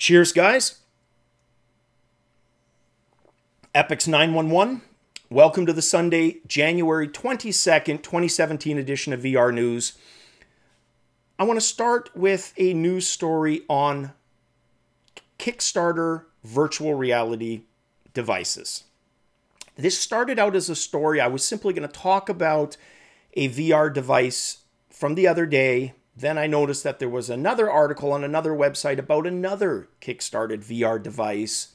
Cheers, guys. Epyx 911. Welcome to the Sunday, January 22nd, 2017 edition of VR News. I want to start with a news story on Kickstarter virtual reality devices. This started out as a story. I was simply going to talk about a VR device from the other day. Then I noticed that there was another article on another website about another Kickstarted VR device.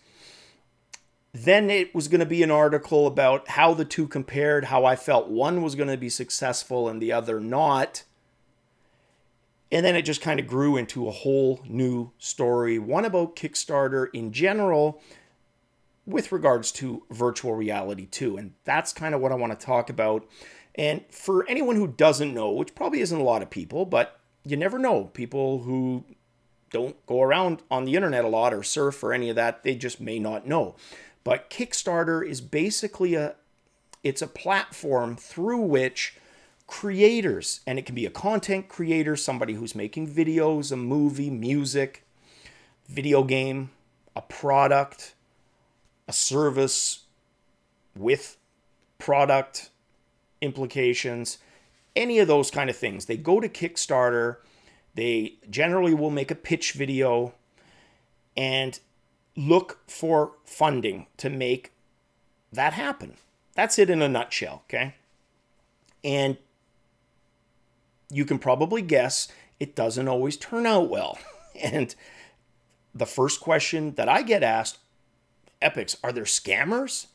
Then it was going to be an article about how the two compared, how I felt one was going to be successful and the other not. And then it just kind of grew into a whole new story, one about Kickstarter in general, with regards to virtual reality too. And that's kind of what I want to talk about. And for anyone who doesn't know, which probably isn't a lot of people, but you never know, people who don't go around on the internet a lot or surf or any of that, they just may not know. But Kickstarter is basically a it's a platform through which creators, and it can be a content creator, somebody who's making videos, a movie, music, video game, a product, a service with product implications, any of those kind of things. They go to Kickstarter, they generally will make a pitch video and look for funding to make that happen. That's it in a nutshell, okay? And you can probably guess it doesn't always turn out well. And the first question that I get asked Epyx, are there scammers?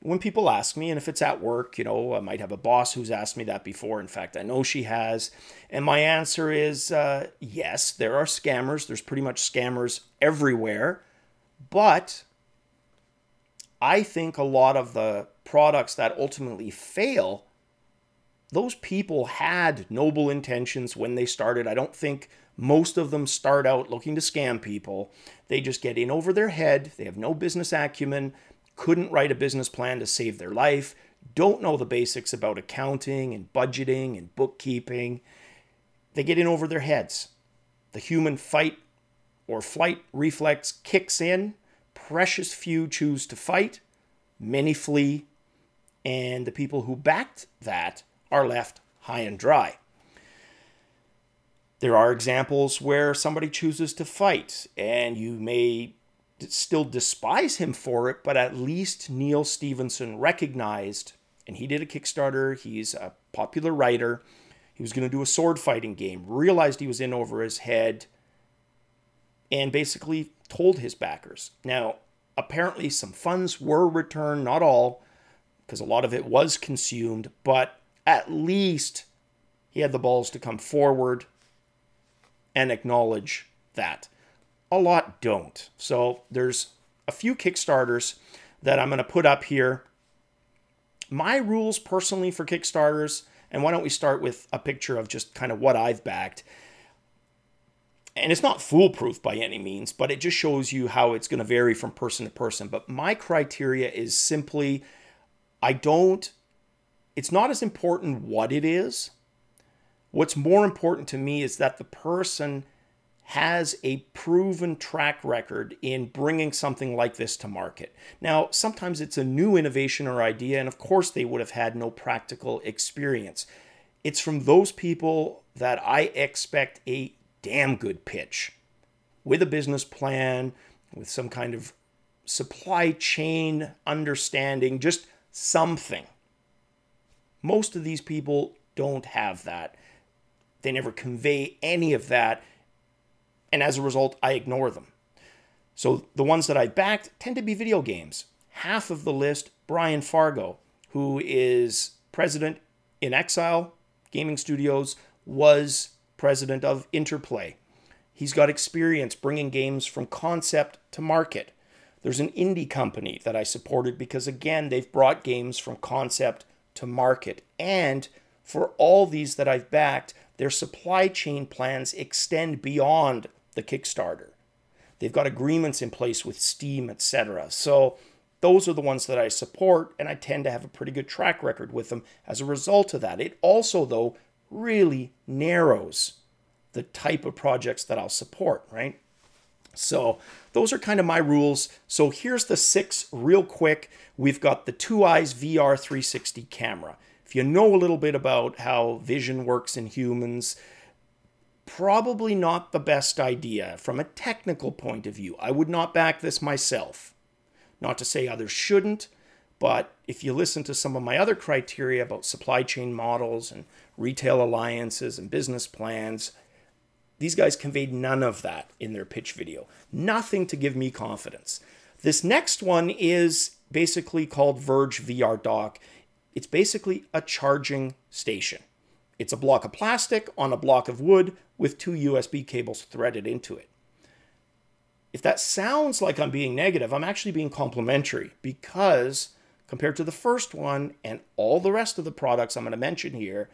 When people ask me, and if it's at work, you know, I might have a boss who's asked me that before. In fact, I know she has. And my answer is uh, yes, there are scammers. There's pretty much scammers everywhere. But I think a lot of the products that ultimately fail, those people had noble intentions when they started. I don't think most of them start out looking to scam people. They just get in over their head. They have no business acumen, couldn't write a business plan to save their life, don't know the basics about accounting and budgeting and bookkeeping. They get in over their heads. The human fight or flight reflex kicks in. Precious few choose to fight, many flee, and the people who backed that are left high and dry. There are examples where somebody chooses to fight, and you may still despise him for it, but at least Neal Stephenson recognized, and he did a Kickstarter, he's a popular writer, he was going to do a sword fighting game, realized he was in over his head, and basically told his backers. Now, apparently, some funds were returned, not all, because a lot of it was consumed, but at least he had the balls to come forward and acknowledge that. A lot don't. So there's a few Kickstarters that I'm going to put up here. My rules personally for Kickstarters, and why don't we start with a picture of just kind of what I've backed. And it's not foolproof by any means, but it just shows you how it's going to vary from person to person. But my criteria is simply I don't, it's not as important what it is What's more important to me is that the person has a proven track record in bringing something like this to market. Now, sometimes it's a new innovation or idea, and of course, they would have had no practical experience. It's from those people that I expect a damn good pitch with a business plan, with some kind of supply chain understanding, just something. Most of these people don't have that. They never convey any of that. And as a result, I ignore them. So the ones that I backed tend to be video games. Half of the list, Brian Fargo, who is president inXile, Gaming Studios, was president of Interplay. He's got experience bringing games from concept to market. There's an indie company that I supported because, again, they've brought games from concept to market. And for all these that I've backed, their supply chain plans extend beyond the Kickstarter. They've got agreements in place with Steam, etc. So those are the ones that I support, and I tend to have a pretty good track record with them as a result of that. It also, though, really narrows the type of projects that I'll support, right? So those are kind of my rules. So here's the six real quick. We've got the TwoEyes VR 360 camera. If you know a little bit about how vision works in humans, probably not the best idea from a technical point of view. I would not back this myself. Not to say others shouldn't, but if you listen to some of my other criteria about supply chain models and retail alliances and business plans, these guys conveyed none of that in their pitch video. Nothing to give me confidence. This next one is basically called VRGE VR Dock. It's basically a charging station. It's a block of plastic on a block of wood with two USB cables threaded into it. If that sounds like I'm being negative, I'm actually being complimentary because compared to the first one and all the rest of the products I'm going to mention here,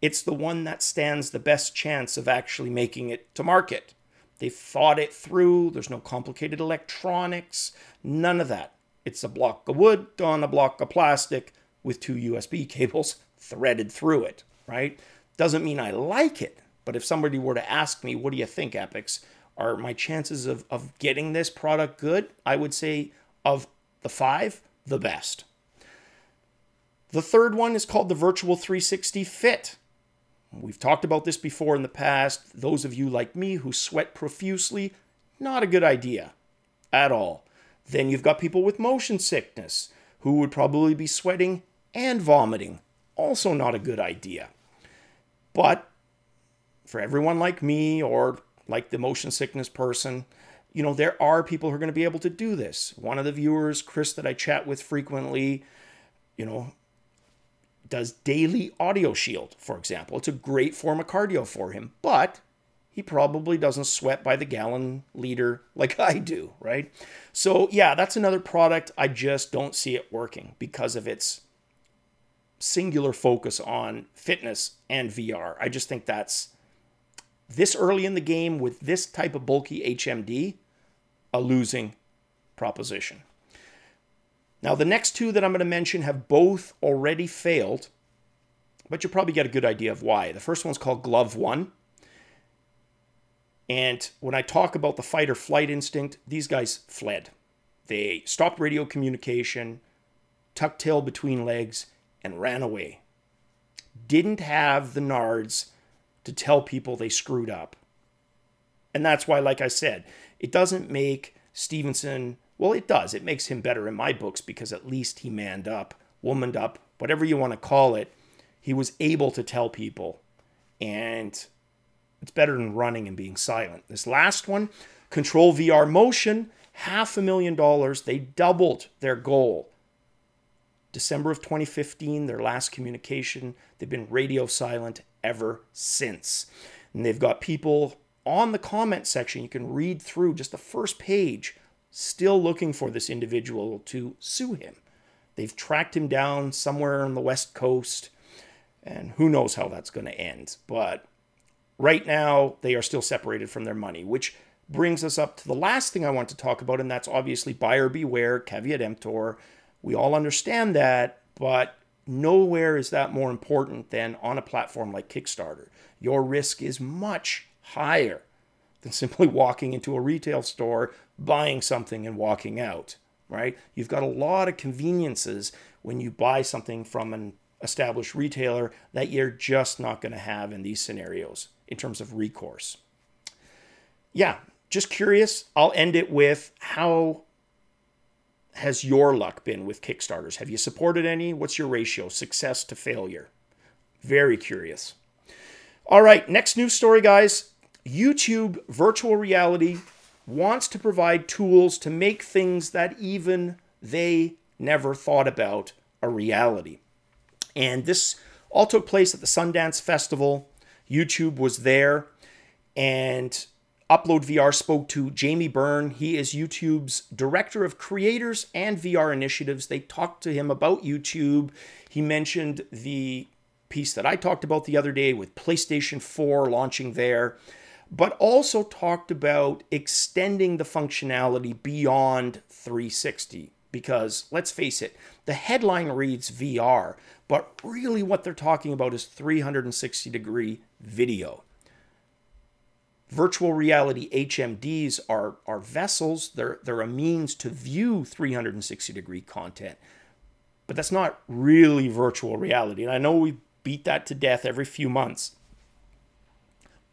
it's the one that stands the best chance of actually making it to market. They've thought it through, there's no complicated electronics, none of that. It's a block of wood on a block of plastic with two USB cables threaded through it, right? Doesn't mean I like it, but if somebody were to ask me, what do you think, Epyx? Are my chances of, of getting this product good? I would say of the five, the best. The third one is called the Virtual 360 Fit. We've talked about this before in the past. Those of you like me who sweat profusely, not a good idea at all. Then you've got people with motion sickness who would probably be sweating and vomiting. Also, not a good idea. But for everyone like me or like the motion sickness person, you know, there are people who are going to be able to do this. One of the viewers, Chris, that I chat with frequently, you know, does daily Audioshield, for example. It's a great form of cardio for him, but he probably doesn't sweat by the gallon liter like I do, right? So, yeah, that's another product I just don't see it working because of its singular focus on fitness and VR. I just think that's this early in the game with this type of bulky HMD, a losing proposition. Now, the next two that I'm going to mention have both already failed, but you'll probably get a good idea of why. The first one's called Gloveone. And when I talk about the fight or flight instinct, these guys fled. They stopped radio communication, tucked tail between legs, and ran away. Didn't have the nards to tell people they screwed up. And that's why, like I said, it doesn't make Stephenson well, it does. It makes him better in my books because at least he manned up, womaned up, whatever you want to call it. He was able to tell people. And it's better than running and being silent. This last one, Control VR Motion, half a million dollars. They doubled their goal. December of 2015, their last communication. They've been radio silent ever since. And they've got people on the comment section. You can read through just the first page still looking for this individual to sue him. They've tracked him down somewhere on the West Coast, and who knows how that's going to end. But right now, they are still separated from their money, which brings us up to the last thing I want to talk about, and that's obviously buyer beware, caveat emptor. We all understand that, but nowhere is that more important than on a platform like Kickstarter. Your risk is much higher than simply walking into a retail store, buying something, and walking out, right? You've got a lot of conveniences when you buy something from an established retailer that you're just not going to have in these scenarios in terms of recourse. Yeah, just curious. I'll end it with how has your luck been with Kickstarters? Have you supported any? What's your ratio, success to failure? Very curious. All right, next news story, guys. YouTube virtual reality wants to provide tools to make things that even they never thought about a reality. And this all took place at the Sundance Festival. YouTube was there, and Upload VR spoke to Jamie Byrne. He is YouTube's director of creators and VR initiatives. They talked to him about YouTube. He mentioned the piece that I talked about the other day with PlayStation 4 launching there but also talked about extending the functionality beyond 360. Because let's face it, the headline reads VR, but really what they're talking about is 360 degree video. Virtual reality HMDs are, are vessels, they're, they're a means to view 360 degree content. But that's not really virtual reality. And I know we beat that to death every few months.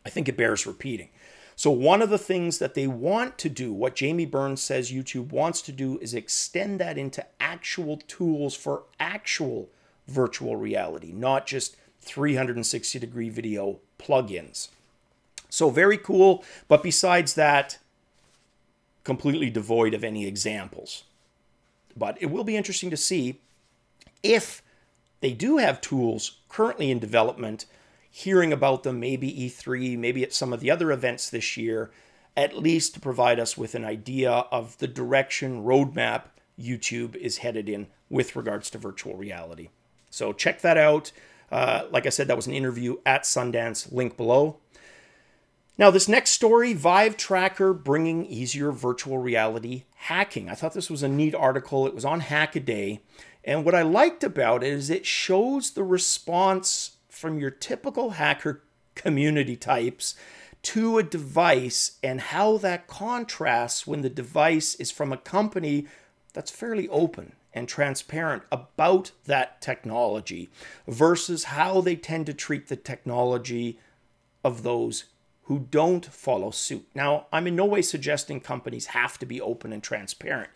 I think it bears repeating. So, one of the things that they want to do, what Jamie Burns says YouTube wants to do, is extend that into actual tools for actual virtual reality, not just 360 degree video plugins. So, very cool. But besides that, completely devoid of any examples. But it will be interesting to see if they do have tools currently in development hearing about them maybe E3, maybe at some of the other events this year, at least to provide us with an idea of the direction, roadmap YouTube is headed in with regards to virtual reality. So check that out. Uh, like I said, that was an interview at Sundance, link below. Now, this next story Vive Tracker bringing easier virtual reality hacking. I thought this was a neat article. It was on Hackaday. And what I liked about it is it shows the response from your typical hacker community types to a device and how that contrasts when the device is from a company that's fairly open and transparent about that technology versus how they tend to treat the technology of those who don't follow suit. Now, I'm in no way suggesting companies have to be open and transparent.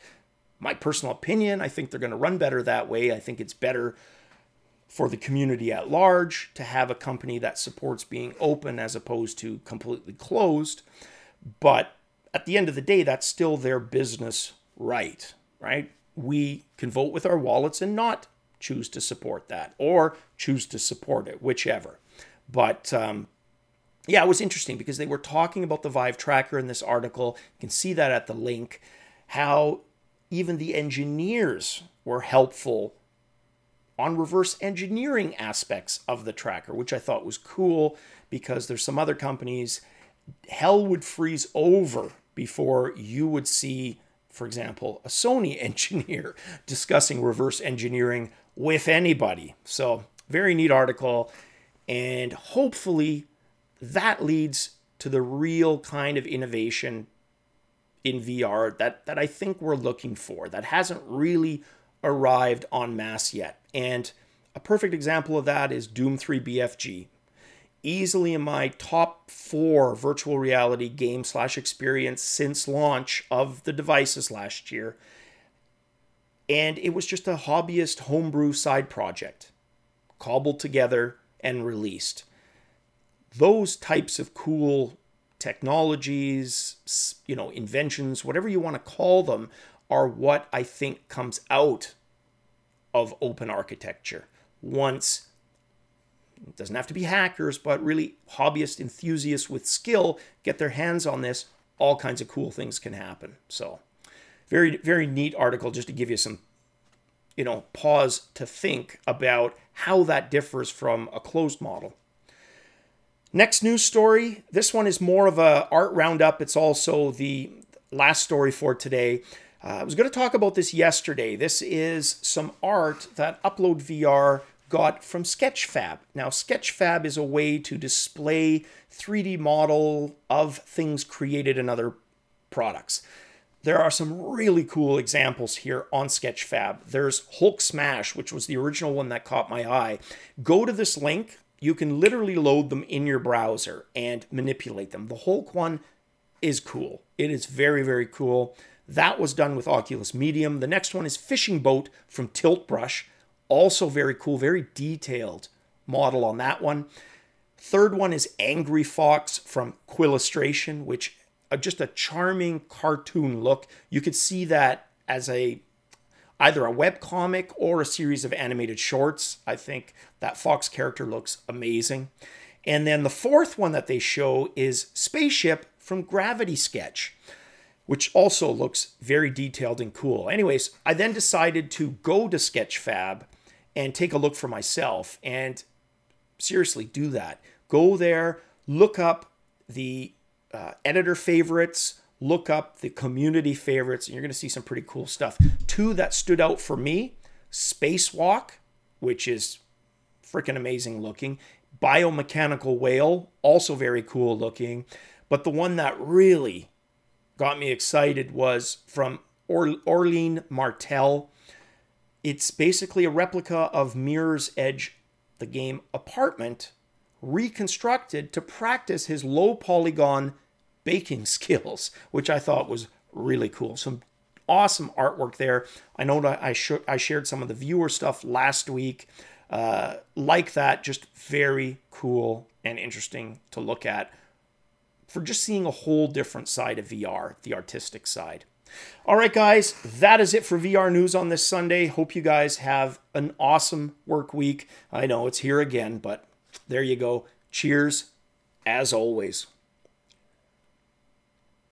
My personal opinion, I think they're going to run better that way. I think it's better for the community at large to have a company that supports being open as opposed to completely closed. But at the end of the day, that's still their business right, right? We can vote with our wallets and not choose to support that or choose to support it, whichever. But um, yeah, it was interesting because they were talking about the Vive tracker in this article. You can see that at the link, how even the engineers were helpful on reverse engineering aspects of the tracker, which I thought was cool because there's some other companies, hell would freeze over before you would see, for example, a Sony engineer discussing reverse engineering with anybody. So, very neat article. And hopefully, that leads to the real kind of innovation in VR that, that I think we're looking for, that hasn't really arrived en masse yet. And a perfect example of that is Doom 3 BFG. Easily in my top four virtual reality game slash experience since launch of the devices last year. And it was just a hobbyist homebrew side project, cobbled together and released. Those types of cool technologies, you know, inventions, whatever you want to call them, are what I think comes out of open architecture. Once it doesn't have to be hackers, but really hobbyist enthusiasts with skill get their hands on this, all kinds of cool things can happen. So, very, very neat article just to give you some, you know, pause to think about how that differs from a closed model. Next news story. This one is more of a art roundup. It's also the last story for today. Uh, I was going to talk about this yesterday. This is some art that Upload VR got from Sketchfab. Now, Sketchfab is a way to display 3D model of things created in other products. There are some really cool examples here on Sketchfab. There's Hulk Smash, which was the original one that caught my eye. Go to this link. You can literally load them in your browser and manipulate them. The Hulk one is cool. It is very, very cool. That was done with Oculus Medium. The next one is Fishing Boat from Tilt Brush. Also very cool, very detailed model on that one. Third one is Angry Fox from Quillustration, which uh, just a charming cartoon look. You could see that as a either a web comic or a series of animated shorts. I think that Fox character looks amazing. And then the fourth one that they show is Spaceship from Gravity Sketch which also looks very detailed and cool. Anyways, I then decided to go to Sketchfab and take a look for myself and seriously do that. Go there, look up the uh, editor favorites, look up the community favorites, and you're going to see some pretty cool stuff. Two that stood out for me Spacewalk, which is freaking amazing looking, Biomechanical Whale, also very cool looking. But the one that really got me excited was from or- Orline Martel. It's basically a replica of Mirror's Edge, the game Apartment, reconstructed to practice his low polygon baking skills, which I thought was really cool. Some awesome artwork there. I know I, sh- I shared some of the viewer stuff last week. Uh, like that, just very cool and interesting to look at for just seeing a whole different side of VR, the artistic side. All right, guys, that is it for VR news on this Sunday. Hope you guys have an awesome work week. I know it's here again, but there you go. Cheers, as always.